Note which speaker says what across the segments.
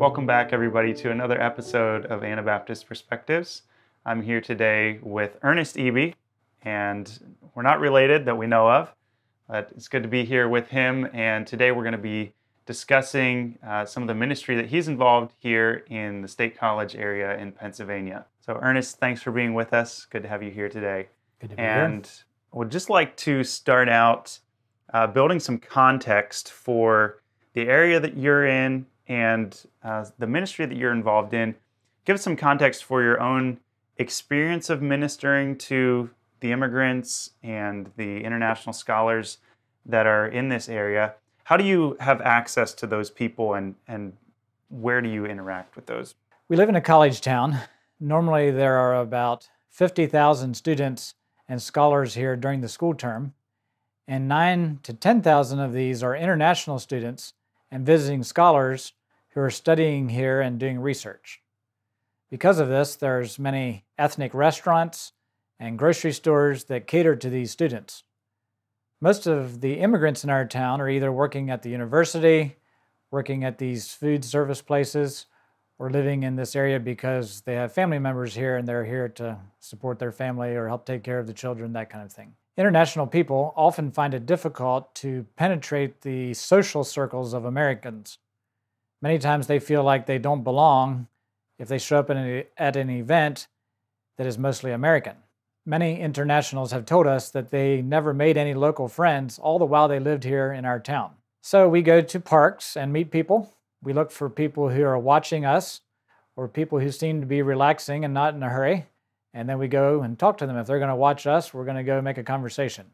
Speaker 1: Welcome back, everybody, to another episode of Anabaptist Perspectives. I'm here today with Ernest Eby, and we're not related that we know of, but it's good to be here with him. And today we're going to be discussing uh, some of the ministry that he's involved here in the State College area in Pennsylvania. So, Ernest, thanks for being with us. Good to have you here today.
Speaker 2: Good to be here.
Speaker 1: and
Speaker 2: here.
Speaker 1: would just like to start out uh, building some context for the area that you're in and uh, the ministry that you're involved in. Give us some context for your own experience of ministering to the immigrants and the international scholars that are in this area. How do you have access to those people and, and where do you interact with those?
Speaker 2: We live in a college town. Normally, there are about 50,000 students and scholars here during the school term, and 9 to 10,000 of these are international students and visiting scholars who are studying here and doing research. Because of this, there's many ethnic restaurants and grocery stores that cater to these students. Most of the immigrants in our town are either working at the university, working at these food service places, or living in this area because they have family members here and they're here to support their family or help take care of the children, that kind of thing. International people often find it difficult to penetrate the social circles of Americans. Many times they feel like they don't belong if they show up a, at an event that is mostly American. Many internationals have told us that they never made any local friends all the while they lived here in our town. So we go to parks and meet people. We look for people who are watching us or people who seem to be relaxing and not in a hurry. And then we go and talk to them. If they're going to watch us, we're going to go make a conversation.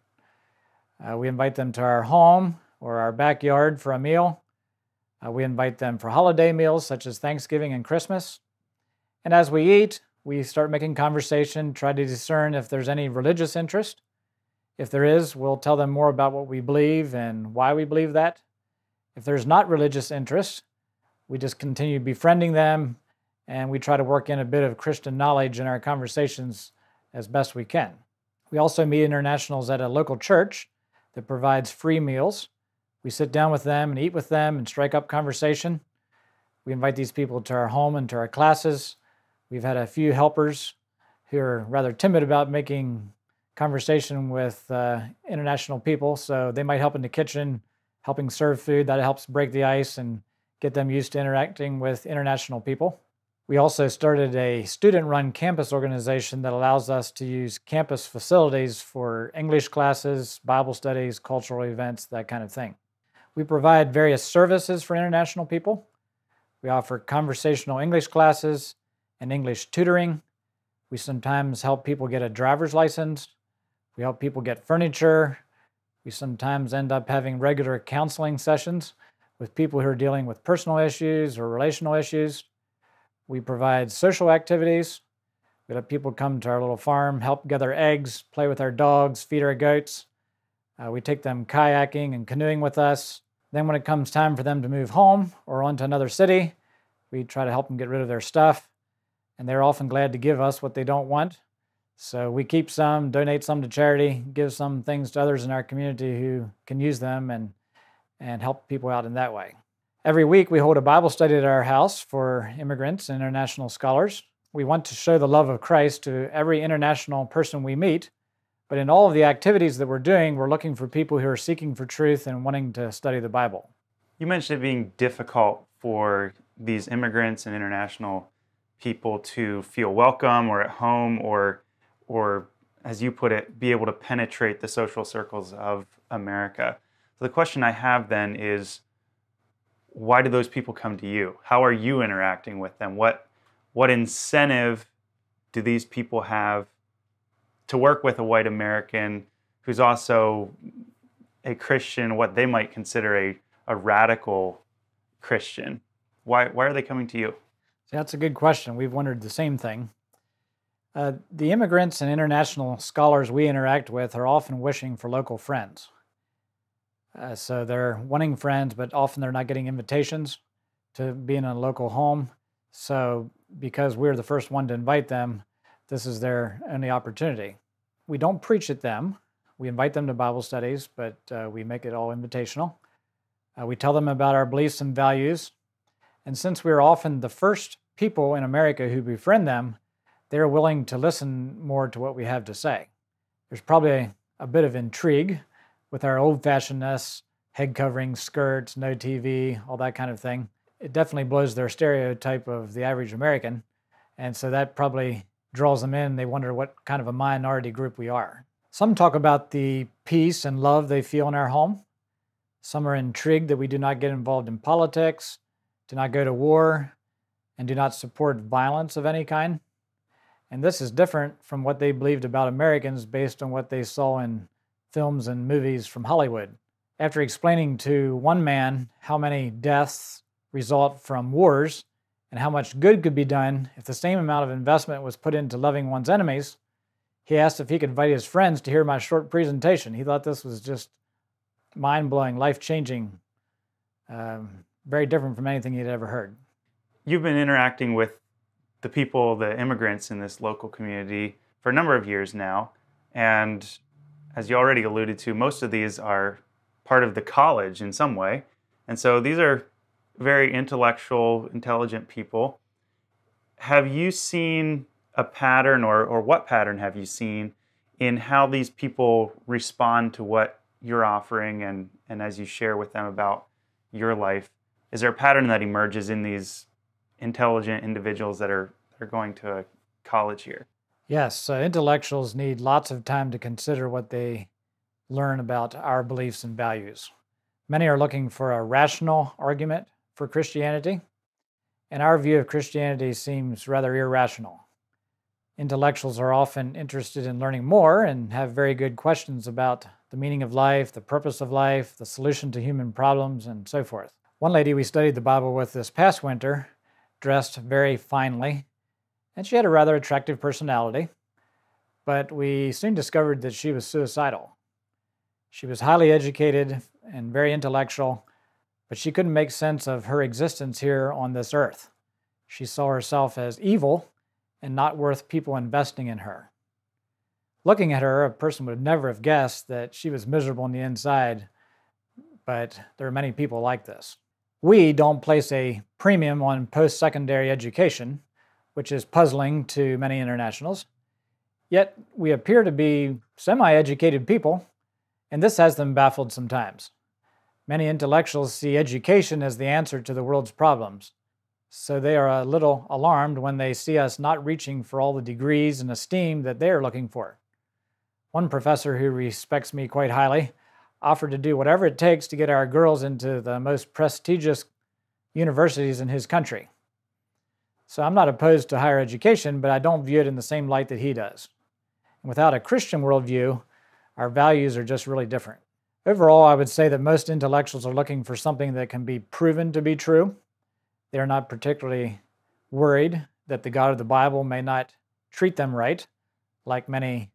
Speaker 2: Uh, we invite them to our home or our backyard for a meal. Uh, we invite them for holiday meals such as Thanksgiving and Christmas. And as we eat, we start making conversation, try to discern if there's any religious interest. If there is, we'll tell them more about what we believe and why we believe that. If there's not religious interest, we just continue befriending them and we try to work in a bit of Christian knowledge in our conversations as best we can. We also meet internationals at a local church that provides free meals. We sit down with them and eat with them and strike up conversation. We invite these people to our home and to our classes. We've had a few helpers who are rather timid about making conversation with uh, international people, so they might help in the kitchen, helping serve food. That helps break the ice and get them used to interacting with international people. We also started a student run campus organization that allows us to use campus facilities for English classes, Bible studies, cultural events, that kind of thing. We provide various services for international people. We offer conversational English classes and English tutoring. We sometimes help people get a driver's license. We help people get furniture. We sometimes end up having regular counseling sessions with people who are dealing with personal issues or relational issues. We provide social activities. We let people come to our little farm, help gather eggs, play with our dogs, feed our goats. Uh, we take them kayaking and canoeing with us. Then, when it comes time for them to move home or on to another city, we try to help them get rid of their stuff. And they're often glad to give us what they don't want. So we keep some, donate some to charity, give some things to others in our community who can use them and, and help people out in that way. Every week, we hold a Bible study at our house for immigrants and international scholars. We want to show the love of Christ to every international person we meet, but in all of the activities that we're doing, we're looking for people who are seeking for truth and wanting to study the Bible.
Speaker 1: You mentioned it being difficult for these immigrants and international people to feel welcome or at home or or as you put it, be able to penetrate the social circles of America. So the question I have then is why do those people come to you? How are you interacting with them? What what incentive do these people have to work with a white American who's also a Christian, what they might consider a, a radical Christian? Why, why are they coming to you?
Speaker 2: That's a good question. We've wondered the same thing. Uh, the immigrants and international scholars we interact with are often wishing for local friends. Uh, so they're wanting friends, but often they're not getting invitations to be in a local home. So because we're the first one to invite them, this is their only opportunity. We don't preach at them. We invite them to Bible studies, but uh, we make it all invitational. Uh, we tell them about our beliefs and values, And since we're often the first people in America who befriend them, they're willing to listen more to what we have to say. There's probably a bit of intrigue with our old fashionedness, head covering, skirts, no TV, all that kind of thing. It definitely blows their stereotype of the average American. And so that probably draws them in. They wonder what kind of a minority group we are. Some talk about the peace and love they feel in our home. Some are intrigued that we do not get involved in politics, do not go to war, and do not support violence of any kind. And this is different from what they believed about Americans based on what they saw in films and movies from Hollywood. After explaining to one man how many deaths result from wars and how much good could be done if the same amount of investment was put into loving one's enemies, he asked if he could invite his friends to hear my short presentation. He thought this was just mind blowing, life changing, um, very different from anything he'd ever heard.
Speaker 1: You've been interacting with the people, the immigrants in this local community for a number of years now. And as you already alluded to, most of these are part of the college in some way. And so these are very intellectual, intelligent people. Have you seen a pattern, or, or what pattern have you seen in how these people respond to what you're offering and, and as you share with them about your life? Is there a pattern that emerges in these intelligent individuals that are, are going to college here?
Speaker 2: Yes, intellectuals need lots of time to consider what they learn about our beliefs and values. Many are looking for a rational argument for Christianity, and our view of Christianity seems rather irrational. Intellectuals are often interested in learning more and have very good questions about the meaning of life, the purpose of life, the solution to human problems, and so forth. One lady we studied the Bible with this past winter dressed very finely, and she had a rather attractive personality, but we soon discovered that she was suicidal. She was highly educated and very intellectual, but she couldn't make sense of her existence here on this earth. She saw herself as evil and not worth people investing in her. Looking at her, a person would never have guessed that she was miserable on the inside, but there are many people like this. We don't place a premium on post secondary education, which is puzzling to many internationals. Yet we appear to be semi educated people, and this has them baffled sometimes. Many intellectuals see education as the answer to the world's problems, so they are a little alarmed when they see us not reaching for all the degrees and esteem that they are looking for. One professor who respects me quite highly offered to do whatever it takes to get our girls into the most prestigious universities in his country. So I'm not opposed to higher education, but I don't view it in the same light that he does. Without a Christian worldview, our values are just really different. Overall, I would say that most intellectuals are looking for something that can be proven to be true they are not particularly worried that the God of the Bible may not treat them right, like many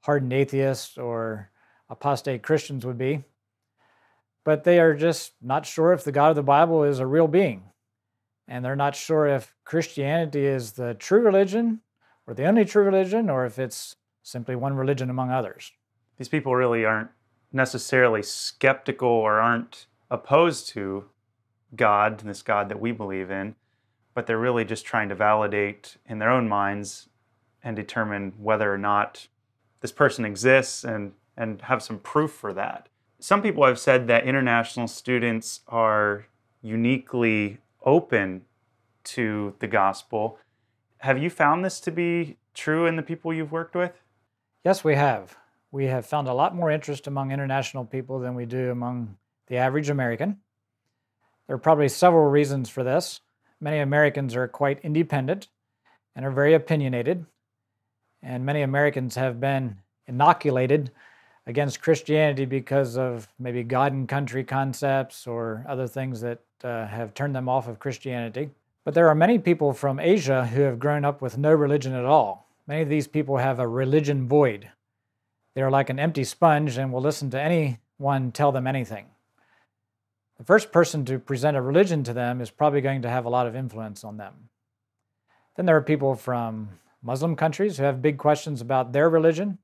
Speaker 2: hardened atheists or apostate Christians would be. But they are just not sure if the God of the Bible is a real being. And they're not sure if Christianity is the true religion or the only true religion or if it's simply one religion among others.
Speaker 1: These people really aren't necessarily skeptical or aren't opposed to God, this God that we believe in, but they're really just trying to validate in their own minds and determine whether or not this person exists and, and have some proof for that. Some people have said that international students are uniquely open to the gospel. Have you found this to be true in the people you've worked with?
Speaker 2: Yes, we have. We have found a lot more interest among international people than we do among the average American. There are probably several reasons for this. Many Americans are quite independent and are very opinionated, and many Americans have been inoculated against Christianity because of maybe God and country concepts or other things that uh, have turned them off of Christianity. But there are many people from Asia who have grown up with no religion at all. Many of these people have a religion void. They are like an empty sponge and will listen to anyone tell them anything the first person to present a religion to them is probably going to have a lot of influence on them. Then there are people from Muslim countries who have big questions about their religion.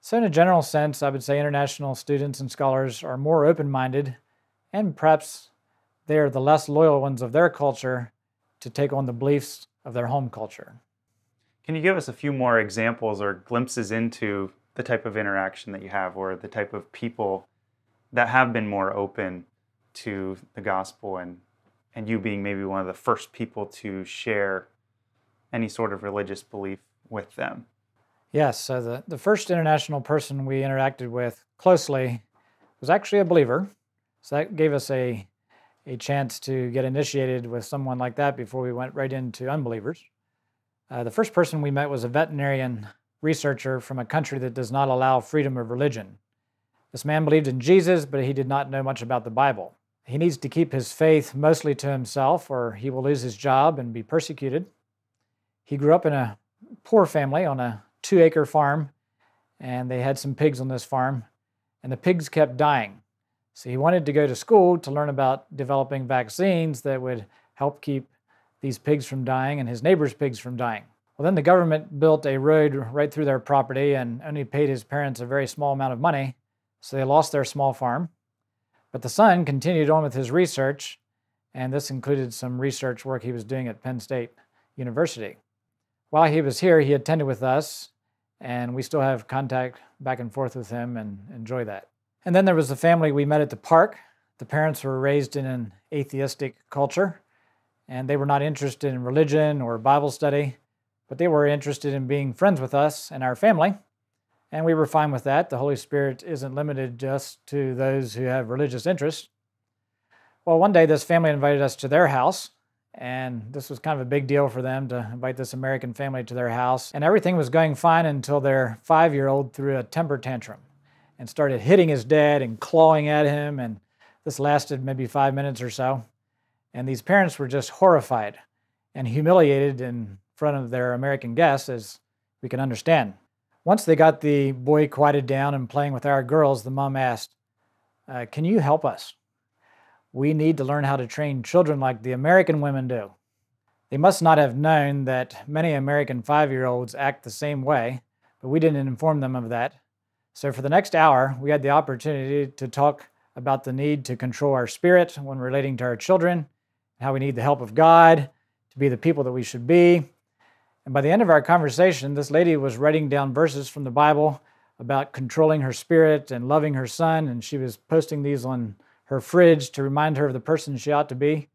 Speaker 2: So, in a general sense, I would say international students and scholars are more open minded and perhaps they are the less loyal ones of their culture to take on the beliefs of their home culture.
Speaker 1: Can you give us a few more examples or glimpses into the type of interaction that you have or the type of people that have been more open to the gospel and and you being maybe one of the first people to share any sort of religious belief with them?
Speaker 2: Yes, so the, the first international person we interacted with closely was actually a believer. So that gave us a, a chance to get initiated with someone like that before we went right into unbelievers. Uh, the first person we met was a veterinarian researcher from a country that does not allow freedom of religion. This man believed in Jesus, but he did not know much about the Bible. He needs to keep his faith mostly to himself, or he will lose his job and be persecuted. He grew up in a poor family on a two acre farm, and they had some pigs on this farm, and the pigs kept dying. So he wanted to go to school to learn about developing vaccines that would help keep these pigs from dying and his neighbor's pigs from dying. Well, then the government built a road right through their property and only paid his parents a very small amount of money, so they lost their small farm. But the son continued on with his research, and this included some research work he was doing at Penn State University. While he was here, he attended with us and we still have contact back and forth with him and enjoy that. And then there was the family we met at the park. The parents were raised in an atheistic culture, and they were not interested in religion or Bible study, but they were interested in being friends with us and our family. And we were fine with that. The Holy Spirit isn't limited just to those who have religious interests. Well, one day this family invited us to their house, and this was kind of a big deal for them to invite this American family to their house. And everything was going fine until their five year old threw a temper tantrum and started hitting his dad and clawing at him. And this lasted maybe five minutes or so. And these parents were just horrified and humiliated in front of their American guests, as we can understand. Once they got the boy quieted down and playing with our girls, the mom asked, uh, Can you help us? we need to learn how to train children like the American women do. They must not have known that many American five year olds act the same way, but we didn't inform them of that. So, for the next hour, we had the opportunity to talk about the need to control our spirit when relating to our children, how we need the help of God to be the people that we should be. And by the end of our conversation, this lady was writing down verses from the Bible about controlling her spirit and loving her son, and she was posting these on her fridge to remind her of the person she ought to be.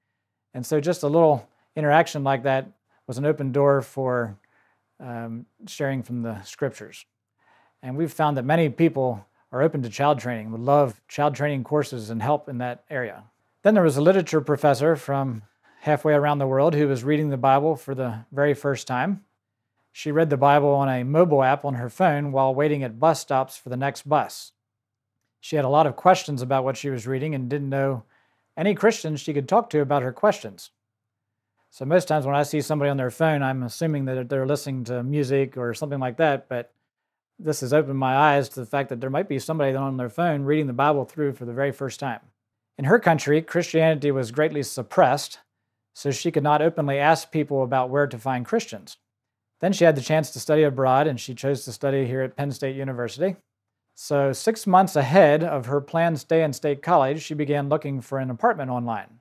Speaker 2: And so, just a little interaction like that was an open door for um, sharing from the scriptures. And we've found that many people are open to child training, would love child training courses and help in that area. Then there was a literature professor from halfway around the world who was reading the Bible for the very first time. She read the Bible on a mobile app on her phone while waiting at bus stops for the next bus. She had a lot of questions about what she was reading and didn't know any Christians she could talk to about her questions. So, most times when I see somebody on their phone, I'm assuming that they're listening to music or something like that. But this has opened my eyes to the fact that there might be somebody on their phone reading the Bible through for the very first time. In her country, Christianity was greatly suppressed, so she could not openly ask people about where to find Christians. Then she had the chance to study abroad, and she chose to study here at Penn State University. So, six months ahead of her planned stay in State College, she began looking for an apartment online.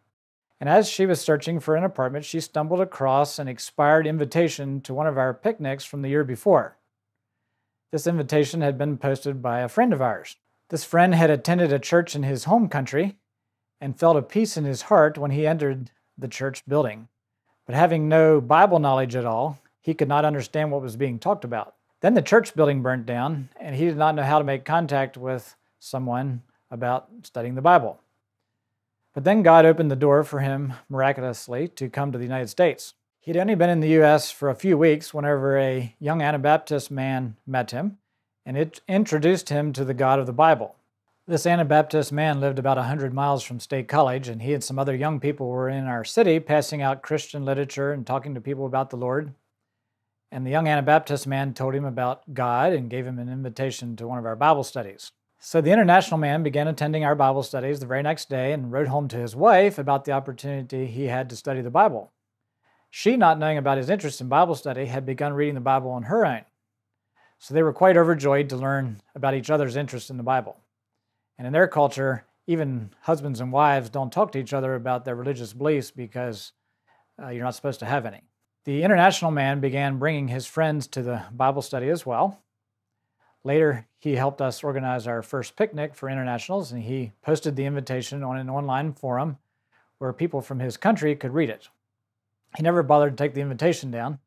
Speaker 2: And as she was searching for an apartment, she stumbled across an expired invitation to one of our picnics from the year before. This invitation had been posted by a friend of ours. This friend had attended a church in his home country and felt a peace in his heart when he entered the church building. But having no Bible knowledge at all, he could not understand what was being talked about. Then the church building burnt down, and he did not know how to make contact with someone about studying the Bible. But then God opened the door for him miraculously to come to the United States. He'd only been in the U.S. for a few weeks whenever a young Anabaptist man met him, and it introduced him to the God of the Bible. This Anabaptist man lived about 100 miles from State College, and he and some other young people were in our city passing out Christian literature and talking to people about the Lord. And the young Anabaptist man told him about God and gave him an invitation to one of our Bible studies. So the international man began attending our Bible studies the very next day and wrote home to his wife about the opportunity he had to study the Bible. She, not knowing about his interest in Bible study, had begun reading the Bible on her own. So they were quite overjoyed to learn about each other's interest in the Bible. And in their culture, even husbands and wives don't talk to each other about their religious beliefs because uh, you're not supposed to have any. The international man began bringing his friends to the Bible study as well. Later, he helped us organize our first picnic for internationals, and he posted the invitation on an online forum where people from his country could read it. He never bothered to take the invitation down,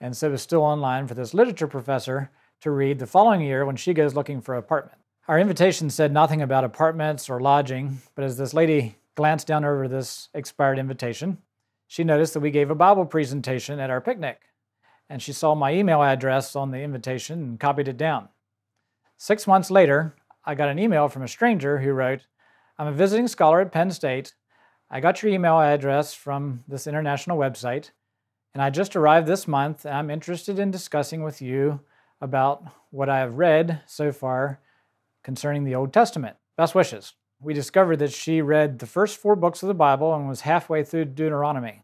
Speaker 2: and so it was still online for this literature professor to read the following year when she goes looking for an apartment. Our invitation said nothing about apartments or lodging, but as this lady glanced down over this expired invitation, she noticed that we gave a Bible presentation at our picnic, and she saw my email address on the invitation and copied it down. Six months later, I got an email from a stranger who wrote, I'm a visiting scholar at Penn State. I got your email address from this international website, and I just arrived this month. I'm interested in discussing with you about what I have read so far concerning the Old Testament. Best wishes. We discovered that she read the first four books of the Bible and was halfway through Deuteronomy.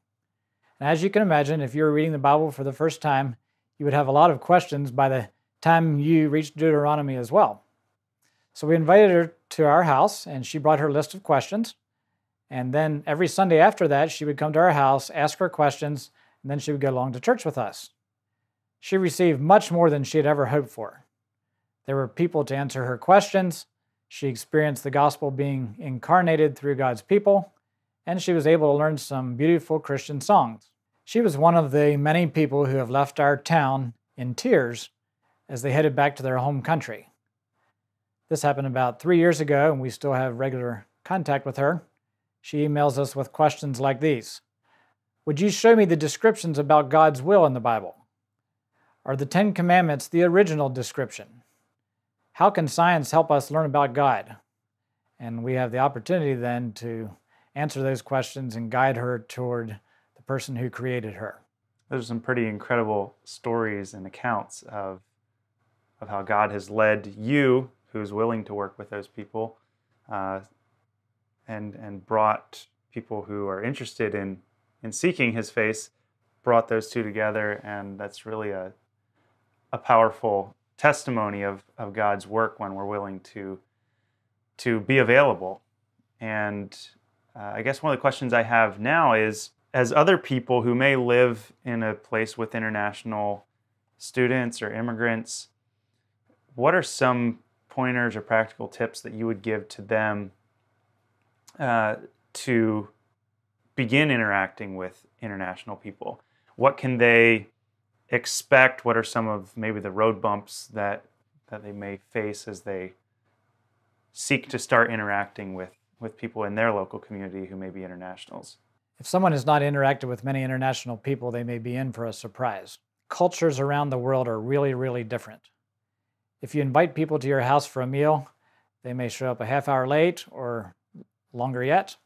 Speaker 2: And as you can imagine, if you were reading the Bible for the first time, you would have a lot of questions by the time you reached Deuteronomy as well. So we invited her to our house, and she brought her list of questions. And then every Sunday after that, she would come to our house, ask her questions, and then she would go along to church with us. She received much more than she had ever hoped for. There were people to answer her questions. She experienced the gospel being incarnated through God's people, and she was able to learn some beautiful Christian songs. She was one of the many people who have left our town in tears as they headed back to their home country. This happened about three years ago, and we still have regular contact with her. She emails us with questions like these Would you show me the descriptions about God's will in the Bible? Are the Ten Commandments the original description? How can science help us learn about God? And we have the opportunity then to answer those questions and guide her toward the person who created her.
Speaker 1: Those are some pretty incredible stories and accounts of, of how God has led you, who's willing to work with those people, uh, and, and brought people who are interested in, in seeking his face, brought those two together. And that's really a, a powerful testimony of, of God's work when we're willing to to be available. And uh, I guess one of the questions I have now is as other people who may live in a place with international students or immigrants, what are some pointers or practical tips that you would give to them uh, to begin interacting with international people? What can they expect? What are some of maybe the road bumps that that they may face as they seek to start interacting with with people in their local community who may be internationals?
Speaker 2: If someone has not interacted with many international people, they may be in for a surprise. Cultures around the world are really, really different. If you invite people to your house for a meal, they may show up a half hour late or longer yet.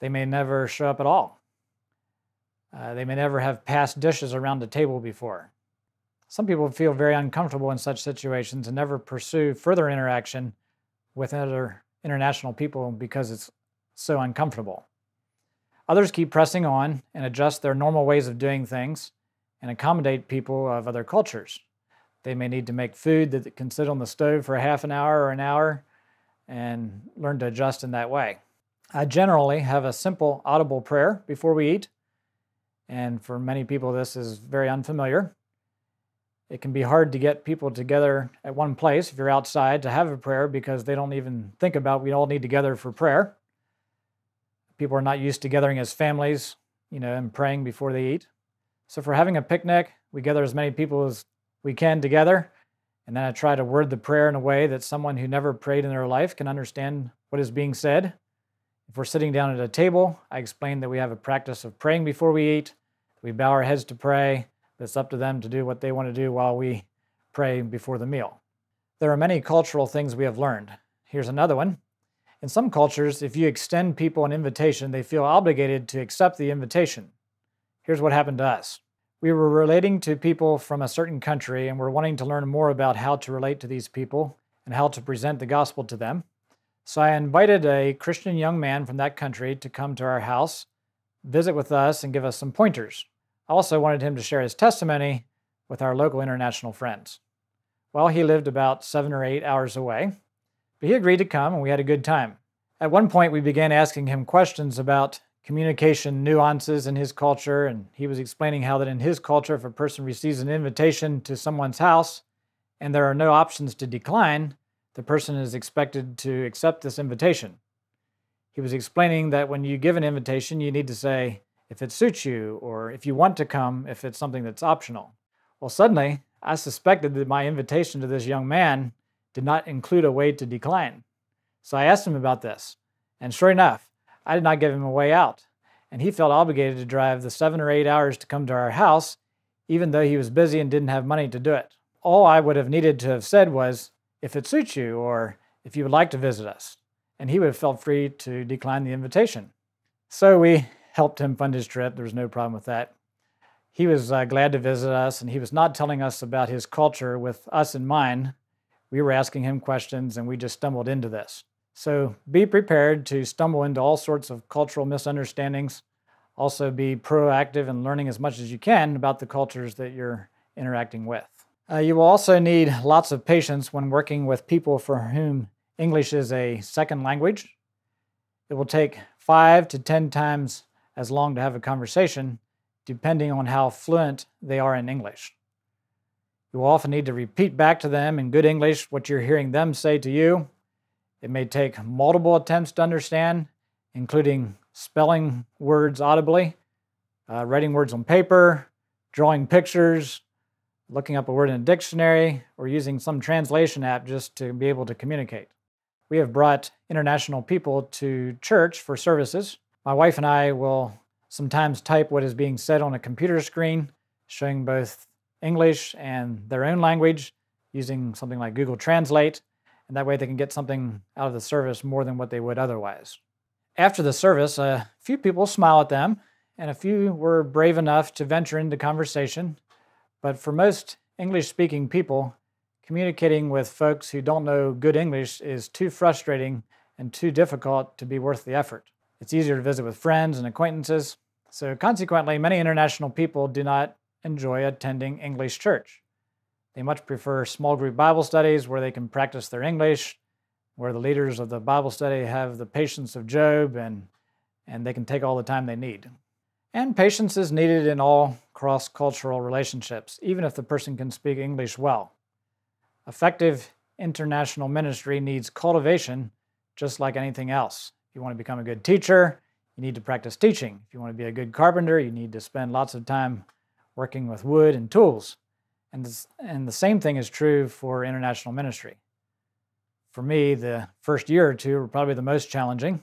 Speaker 2: They may never show up at all. Uh, they may never have passed dishes around a table before. Some people feel very uncomfortable in such situations and never pursue further interaction with other international people because it's so uncomfortable. Others keep pressing on and adjust their normal ways of doing things and accommodate people of other cultures. They may need to make food that can sit on the stove for a half an hour or an hour and learn to adjust in that way. I generally have a simple audible prayer before we eat and for many people, this is very unfamiliar. It can be hard to get people together at one place if you're outside to have a prayer because they don't even think about we all need to gather for prayer. People are not used to gathering as families, you know, and praying before they eat. So for having a picnic, we gather as many people as we can together, and then I try to word the prayer in a way that someone who never prayed in their life can understand what is being said. If we're sitting down at a table, I explain that we have a practice of praying before we eat, we bow our heads to pray. It's up to them to do what they want to do while we pray before the meal. There are many cultural things we have learned. Here's another one. In some cultures, if you extend people an invitation, they feel obligated to accept the invitation. Here's what happened to us. We were relating to people from a certain country and were wanting to learn more about how to relate to these people and how to present the gospel to them. So I invited a Christian young man from that country to come to our house visit with us and give us some pointers. I also wanted him to share his testimony with our local international friends. Well, he lived about seven or eight hours away, but he agreed to come and we had a good time. At one point, we began asking him questions about communication nuances in his culture, and he was explaining how that in his culture, if a person receives an invitation to someone's house and there are no options to decline, the person is expected to accept this invitation. He was explaining that when you give an invitation, you need to say, if it suits you, or if you want to come, if it's something that's optional. Well, suddenly, I suspected that my invitation to this young man did not include a way to decline. So I asked him about this, and sure enough, I did not give him a way out, and he felt obligated to drive the seven or eight hours to come to our house, even though he was busy and didn't have money to do it. All I would have needed to have said was, if it suits you, or if you would like to visit us, and he would have felt free to decline the invitation. So we helped him fund his trip. There was no problem with that. He was uh, glad to visit us, and he was not telling us about his culture with us in mind. We were asking him questions, and we just stumbled into this. So be prepared to stumble into all sorts of cultural misunderstandings. Also, be proactive in learning as much as you can about the cultures that you're interacting with. Uh, you will also need lots of patience when working with people for whom English is a second language. It will take five to 10 times as long to have a conversation, depending on how fluent they are in English. You will often need to repeat back to them in good English what you're hearing them say to you it may take multiple attempts to understand, including spelling words audibly, uh, writing words on paper, drawing pictures, looking up a word in a dictionary, or using some translation app just to be able to communicate. We have brought international people to church for services. My wife and I will sometimes type what is being said on a computer screen, showing both English and their own language using something like Google Translate and that way they can get something out of the service more than what they would otherwise. After the service, a few people smile at them, and a few were brave enough to venture into conversation. But for most English speaking people, communicating with folks who don't know good English is too frustrating and too difficult to be worth the effort. It's easier to visit with friends and acquaintances, so consequently, many international people do not enjoy attending English church. They much prefer small group Bible studies where they can practice their English, where the leaders of the Bible study have the patience of Job and, and they can take all the time they need. And patience is needed in all cross cultural relationships, even if the person can speak English well. Effective international ministry needs cultivation just like anything else. If you want to become a good teacher, you need to practice teaching. If you want to be a good carpenter, you need to spend lots of time working with wood and tools. And, this, and the same thing is true for international ministry. For me, the first year or two were probably the most challenging.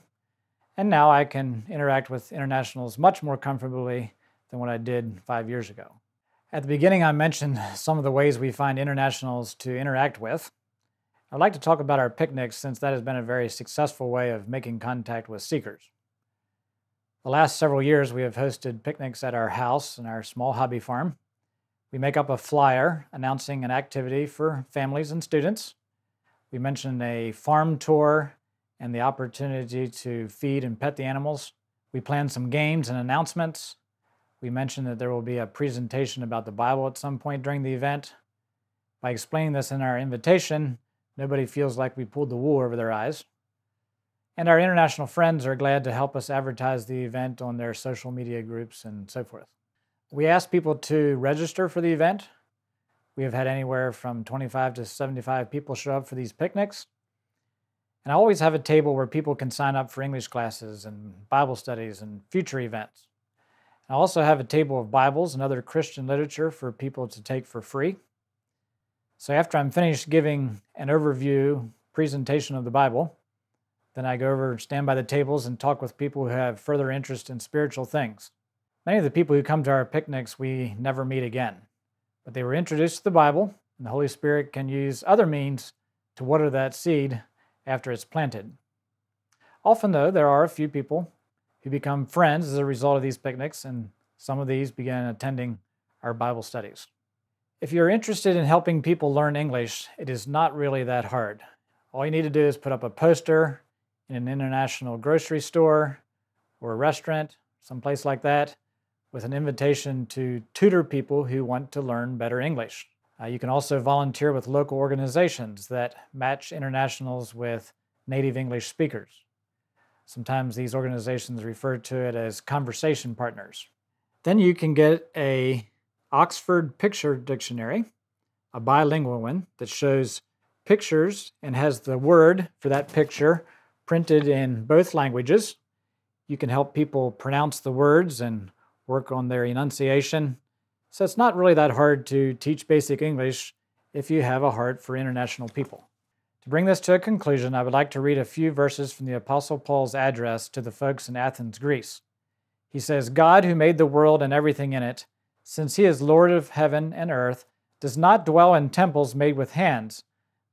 Speaker 2: And now I can interact with internationals much more comfortably than what I did five years ago. At the beginning, I mentioned some of the ways we find internationals to interact with. I'd like to talk about our picnics since that has been a very successful way of making contact with seekers. The last several years, we have hosted picnics at our house and our small hobby farm. We make up a flyer announcing an activity for families and students. We mention a farm tour and the opportunity to feed and pet the animals. We plan some games and announcements. We mention that there will be a presentation about the Bible at some point during the event. By explaining this in our invitation, nobody feels like we pulled the wool over their eyes. And our international friends are glad to help us advertise the event on their social media groups and so forth. We ask people to register for the event. We have had anywhere from 25 to 75 people show up for these picnics. And I always have a table where people can sign up for English classes and Bible studies and future events. I also have a table of Bibles and other Christian literature for people to take for free. So after I'm finished giving an overview presentation of the Bible, then I go over, stand by the tables, and talk with people who have further interest in spiritual things. Many of the people who come to our picnics we never meet again, but they were introduced to the Bible, and the Holy Spirit can use other means to water that seed after it's planted. Often, though, there are a few people who become friends as a result of these picnics, and some of these began attending our Bible studies. If you're interested in helping people learn English, it is not really that hard. All you need to do is put up a poster in an international grocery store or a restaurant, someplace like that, with an invitation to tutor people who want to learn better English. Uh, you can also volunteer with local organizations that match internationals with native English speakers. Sometimes these organizations refer to it as conversation partners. Then you can get a Oxford Picture Dictionary, a bilingual one that shows pictures and has the word for that picture printed in both languages. You can help people pronounce the words and work on their enunciation. So it's not really that hard to teach basic English if you have a heart for international people. To bring this to a conclusion, I would like to read a few verses from the Apostle Paul's address to the folks in Athens, Greece. He says, God, who made the world and everything in it, since he is Lord of heaven and earth, does not dwell in temples made with hands,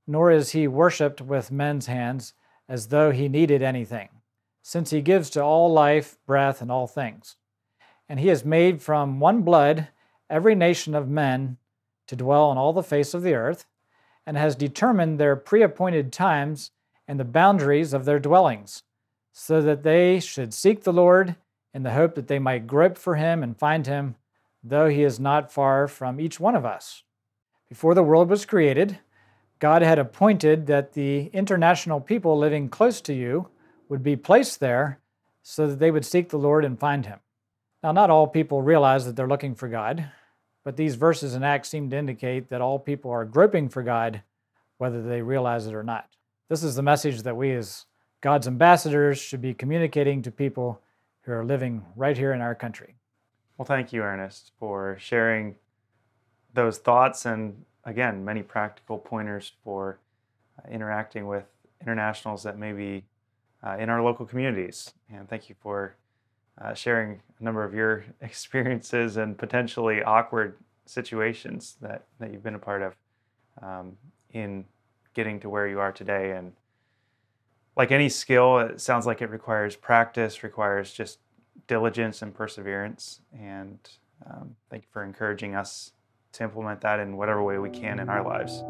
Speaker 2: nor is he worshipped with men's hands as though he needed anything, since he gives to all life, breath, and all things. And he has made from one blood every nation of men to dwell on all the face of the earth, and has determined their pre appointed times and the boundaries of their dwellings, so that they should seek the Lord in the hope that they might grope for him and find him, though he is not far from each one of us. Before the world was created, God had appointed that the international people living close to you would be placed there so that they would seek the Lord and find him. Now, not all people realize that they're looking for God, but these verses in Acts seem to indicate that all people are groping for God, whether they realize it or not. This is the message that we, as God's ambassadors, should be communicating to people who are living right here in our country.
Speaker 1: Well, thank you, Ernest, for sharing those thoughts and, again, many practical pointers for uh, interacting with internationals that may be uh, in our local communities. And thank you for uh, sharing number of your experiences and potentially awkward situations that, that you've been a part of um, in getting to where you are today. And like any skill, it sounds like it requires practice, requires just diligence and perseverance. And um, thank you for encouraging us to implement that in whatever way we can in our lives.